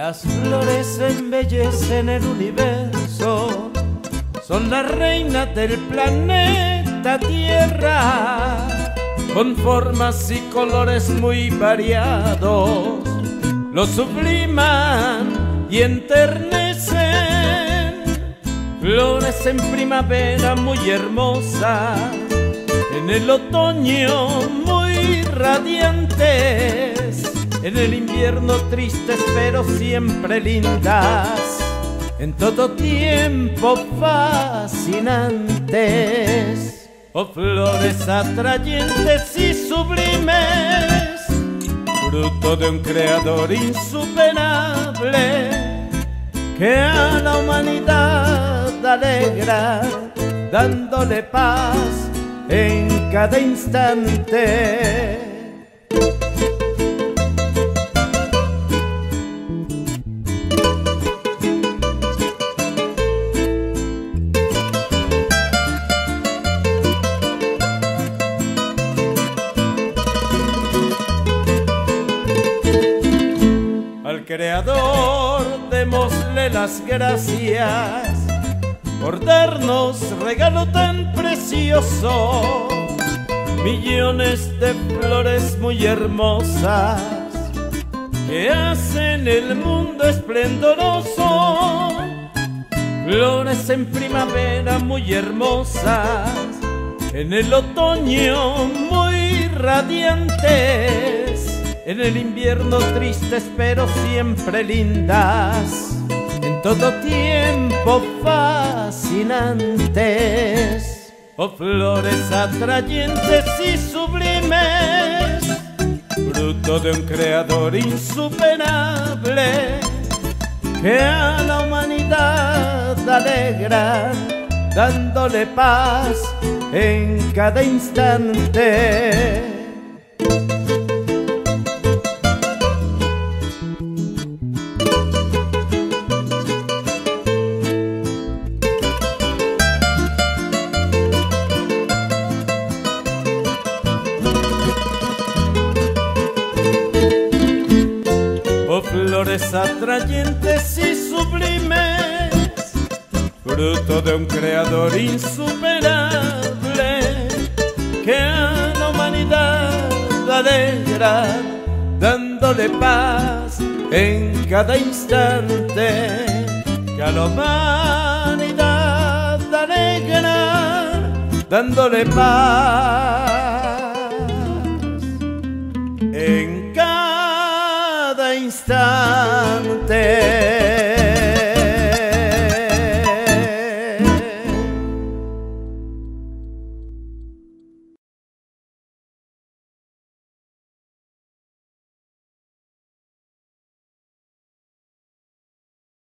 Las flores embellecen el universo, son las reinas del planeta Tierra, con formas y colores muy variados, lo subliman y enternecen. Flores en primavera muy hermosas, en el otoño muy radiantes en el invierno tristes pero siempre lindas, en todo tiempo fascinantes, oh, flores atrayentes y sublimes, fruto de un creador insuperable que a la humanidad alegra, dándole paz en cada instante. Creador, démosle las gracias por darnos regalo tan precioso, millones de flores muy hermosas que hacen el mundo esplendoroso, flores en primavera muy hermosas, en el otoño muy radiantes en el invierno tristes pero siempre lindas, en todo tiempo fascinantes, o oh, flores atrayentes y sublimes, fruto de un creador insuperable, que a la humanidad alegra, dándole paz en cada instante. Flores atrayentes y sublimes, fruto de un creador insuperable que a la humanidad alegra, dándole paz en cada instante, que a la humanidad alegra, dándole paz instante.